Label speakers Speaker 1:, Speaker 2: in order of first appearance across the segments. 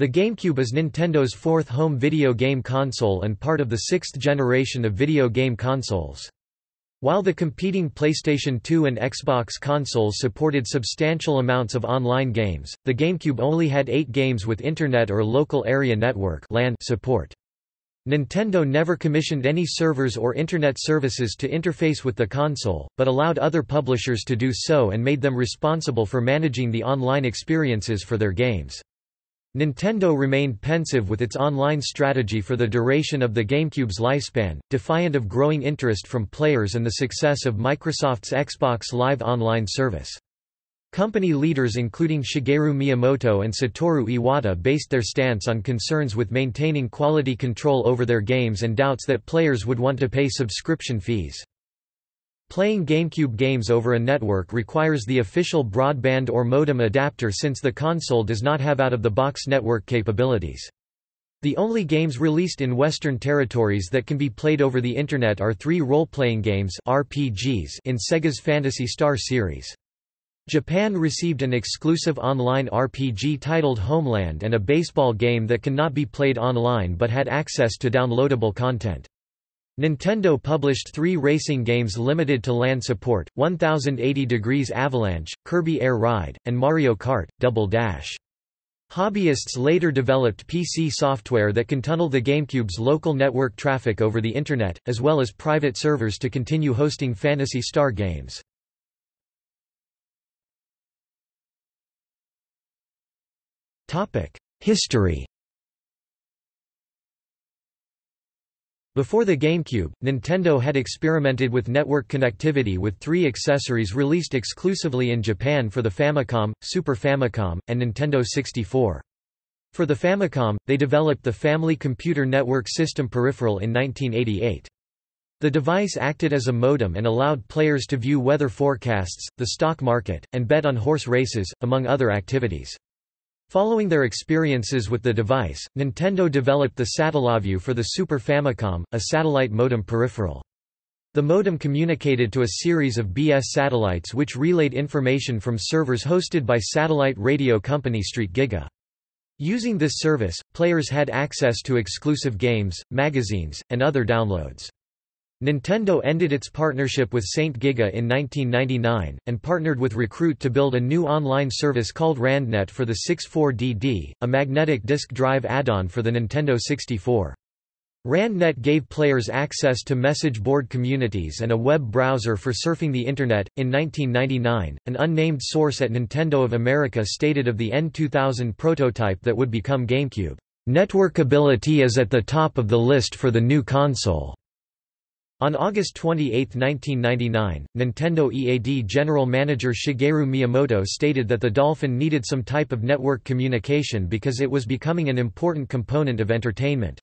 Speaker 1: The GameCube is Nintendo's fourth home video game console and part of the sixth generation of video game consoles. While the competing PlayStation 2 and Xbox consoles supported substantial amounts of online games, the GameCube only had eight games with Internet or Local Area Network support. Nintendo never commissioned any servers or Internet services to interface with the console, but allowed other publishers to do so and made them responsible for managing the online experiences for their games. Nintendo remained pensive with its online strategy for the duration of the GameCube's lifespan, defiant of growing interest from players and the success of Microsoft's Xbox Live Online service. Company leaders including Shigeru Miyamoto and Satoru Iwata based their stance on concerns with maintaining quality control over their games and doubts that players would want to pay subscription fees. Playing GameCube games over a network requires the official broadband or modem adapter since the console does not have out-of-the-box network capabilities. The only games released in Western territories that can be played over the Internet are three role-playing games RPGs in Sega's Phantasy Star series. Japan received an exclusive online RPG titled Homeland and a baseball game that cannot be played online but had access to downloadable content. Nintendo published three racing games limited to LAN support, 1080 Degrees Avalanche, Kirby Air Ride, and Mario Kart, Double Dash. Hobbyists later developed PC software that can tunnel the GameCube's local network traffic over the Internet, as well as private servers to continue hosting Phantasy Star games. History Before the GameCube, Nintendo had experimented with network connectivity with three accessories released exclusively in Japan for the Famicom, Super Famicom, and Nintendo 64. For the Famicom, they developed the Family Computer Network System peripheral in 1988. The device acted as a modem and allowed players to view weather forecasts, the stock market, and bet on horse races, among other activities. Following their experiences with the device, Nintendo developed the Satellaview for the Super Famicom, a satellite modem peripheral. The modem communicated to a series of BS satellites which relayed information from servers hosted by satellite radio company Street Giga. Using this service, players had access to exclusive games, magazines, and other downloads. Nintendo ended its partnership with Saint Giga in 1999, and partnered with Recruit to build a new online service called RandNet for the 64DD, a magnetic disk drive add-on for the Nintendo 64. RandNet gave players access to message board communities and a web browser for surfing the Internet. In 1999, an unnamed source at Nintendo of America stated of the N2000 prototype that would become GameCube, Networkability is at the top of the list for the new console. On August 28, 1999, Nintendo EAD General Manager Shigeru Miyamoto stated that the Dolphin needed some type of network communication because it was becoming an important component of entertainment.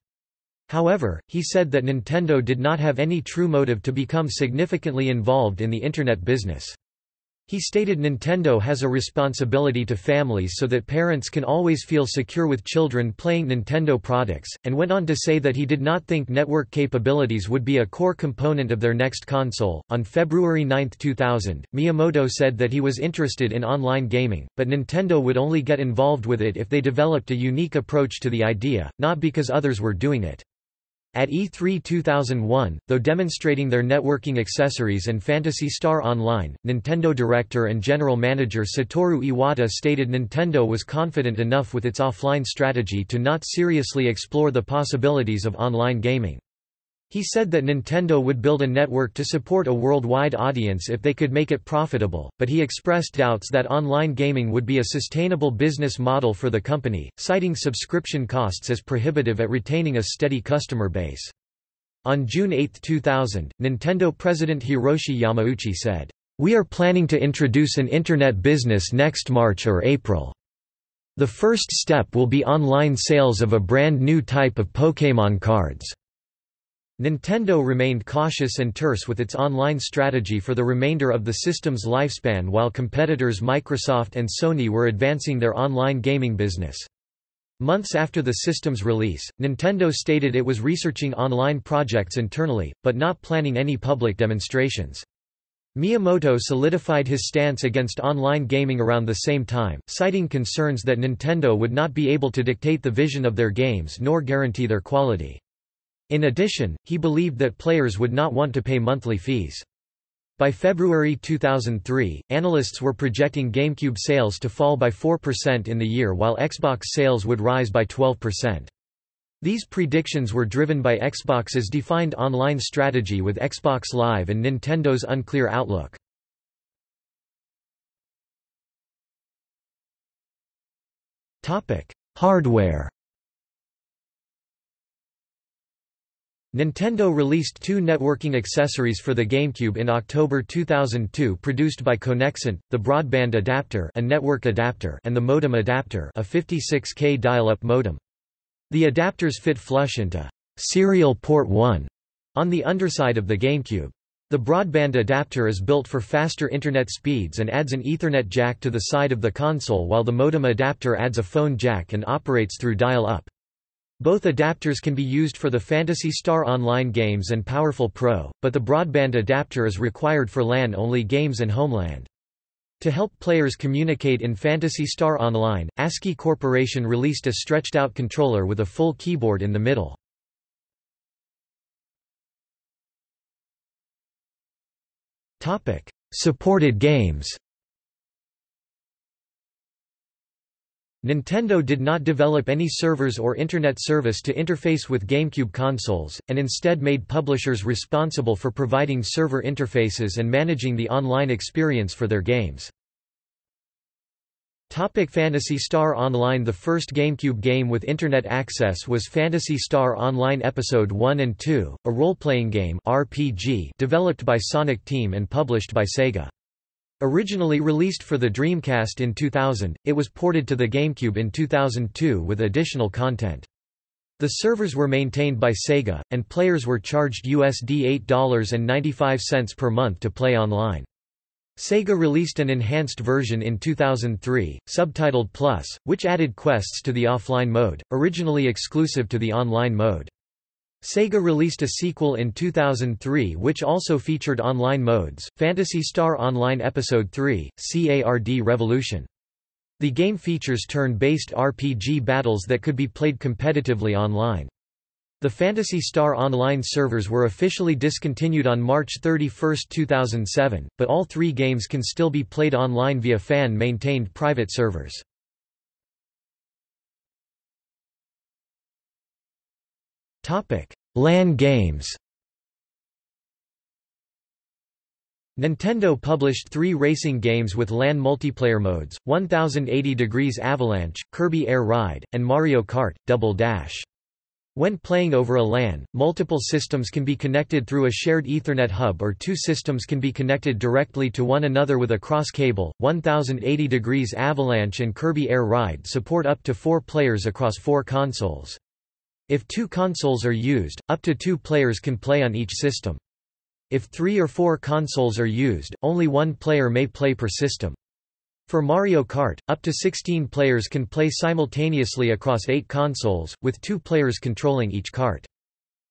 Speaker 1: However, he said that Nintendo did not have any true motive to become significantly involved in the Internet business. He stated Nintendo has a responsibility to families so that parents can always feel secure with children playing Nintendo products, and went on to say that he did not think network capabilities would be a core component of their next console. On February 9, 2000, Miyamoto said that he was interested in online gaming, but Nintendo would only get involved with it if they developed a unique approach to the idea, not because others were doing it. At E3 2001, though demonstrating their networking accessories and Phantasy Star Online, Nintendo director and general manager Satoru Iwata stated Nintendo was confident enough with its offline strategy to not seriously explore the possibilities of online gaming. He said that Nintendo would build a network to support a worldwide audience if they could make it profitable, but he expressed doubts that online gaming would be a sustainable business model for the company, citing subscription costs as prohibitive at retaining a steady customer base. On June 8, 2000, Nintendo president Hiroshi Yamauchi said, We are planning to introduce an Internet business next March or April. The first step will be online sales of a brand new type of Pokémon cards. Nintendo remained cautious and terse with its online strategy for the remainder of the system's lifespan while competitors Microsoft and Sony were advancing their online gaming business. Months after the system's release, Nintendo stated it was researching online projects internally, but not planning any public demonstrations. Miyamoto solidified his stance against online gaming around the same time, citing concerns that Nintendo would not be able to dictate the vision of their games nor guarantee their quality. In addition, he believed that players would not want to pay monthly fees. By February 2003, analysts were projecting GameCube sales to fall by 4% in the year while Xbox sales would rise by 12%. These predictions were driven by Xbox's defined online strategy with Xbox Live and Nintendo's unclear outlook. Hardware Nintendo released two networking accessories for the GameCube in October 2002 produced by Conexant, the broadband adapter a network adapter and the modem adapter a 56K dial-up modem. The adapters fit flush into serial port 1 on the underside of the GameCube. The broadband adapter is built for faster internet speeds and adds an Ethernet jack to the side of the console while the modem adapter adds a phone jack and operates through dial-up. Both adapters can be used for the Phantasy Star Online games and Powerful Pro, but the broadband adapter is required for LAN-only games and Homeland. To help players communicate in Phantasy Star Online, ASCII Corporation released a stretched-out controller with a full keyboard in the middle. Supported games Nintendo did not develop any servers or Internet service to interface with GameCube consoles, and instead made publishers responsible for providing server interfaces and managing the online experience for their games. Topic Phantasy Star Online The first GameCube game with Internet access was Phantasy Star Online Episode 1 and 2, a role-playing game RPG developed by Sonic Team and published by Sega. Originally released for the Dreamcast in 2000, it was ported to the GameCube in 2002 with additional content. The servers were maintained by Sega, and players were charged USD $8.95 per month to play online. Sega released an enhanced version in 2003, subtitled Plus, which added quests to the offline mode, originally exclusive to the online mode. Sega released a sequel in 2003 which also featured online modes, Phantasy Star Online Episode 3, CARD Revolution. The game features turn-based RPG battles that could be played competitively online. The Phantasy Star Online servers were officially discontinued on March 31, 2007, but all three games can still be played online via fan-maintained private servers. LAN games Nintendo published three racing games with LAN multiplayer modes, 1080 Degrees Avalanche, Kirby Air Ride, and Mario Kart, Double Dash. When playing over a LAN, multiple systems can be connected through a shared Ethernet hub or two systems can be connected directly to one another with a cross cable. 1080 Degrees Avalanche and Kirby Air Ride support up to four players across four consoles. If two consoles are used, up to two players can play on each system. If three or four consoles are used, only one player may play per system. For Mario Kart, up to 16 players can play simultaneously across eight consoles, with two players controlling each kart.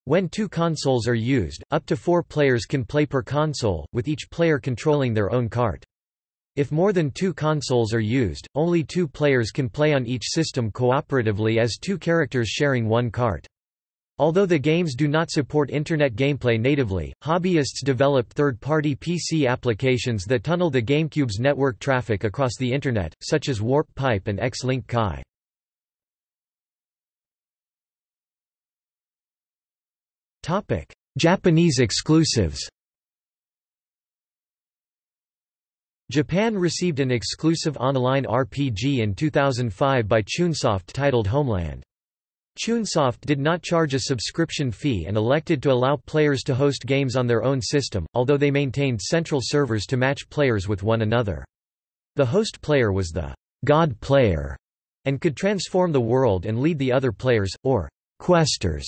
Speaker 1: When two consoles are used, up to four players can play per console, with each player controlling their own kart. If more than two consoles are used, only two players can play on each system cooperatively as two characters sharing one kart. Although the games do not support Internet gameplay natively, hobbyists develop third-party PC applications that tunnel the GameCube's network traffic across the Internet, such as Warp Pipe and X-Link Kai. Japanese exclusives Japan received an exclusive online RPG in 2005 by Chunsoft titled Homeland. Chunsoft did not charge a subscription fee and elected to allow players to host games on their own system, although they maintained central servers to match players with one another. The host player was the God player and could transform the world and lead the other players, or questers,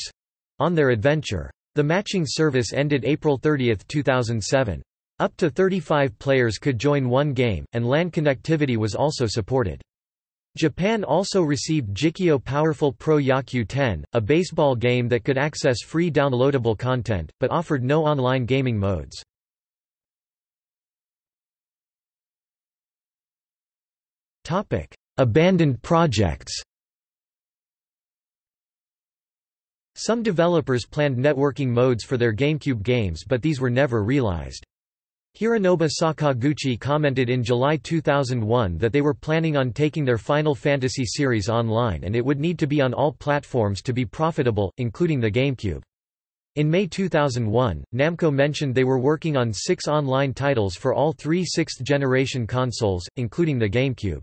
Speaker 1: on their adventure. The matching service ended April 30, 2007. Up to 35 players could join one game, and LAN connectivity was also supported. Japan also received Jikkyō Powerful Pro Yakyū 10, a baseball game that could access free downloadable content, but offered no online gaming modes. Abandoned projects Some developers planned networking modes for their GameCube games but these were never realized. Hironobu Sakaguchi commented in July 2001 that they were planning on taking their Final Fantasy series online and it would need to be on all platforms to be profitable, including the GameCube. In May 2001, Namco mentioned they were working on six online titles for all three sixth-generation consoles, including the GameCube.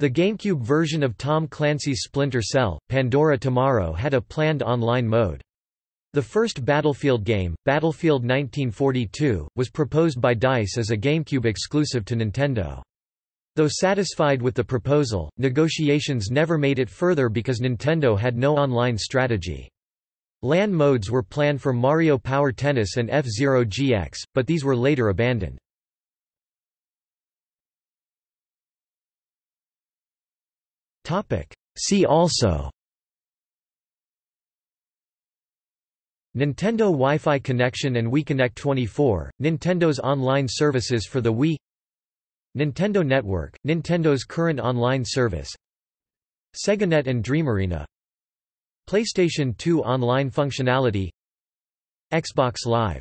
Speaker 1: The GameCube version of Tom Clancy's Splinter Cell, Pandora Tomorrow had a planned online mode. The first Battlefield game, Battlefield 1942, was proposed by DICE as a GameCube exclusive to Nintendo. Though satisfied with the proposal, negotiations never made it further because Nintendo had no online strategy. LAN modes were planned for Mario Power Tennis and F-Zero GX, but these were later abandoned. See also Nintendo Wi-Fi connection and WiiConnect 24, Nintendo's online services for the Wii Nintendo Network, Nintendo's current online service SegaNet and DreamArena PlayStation 2 online functionality Xbox Live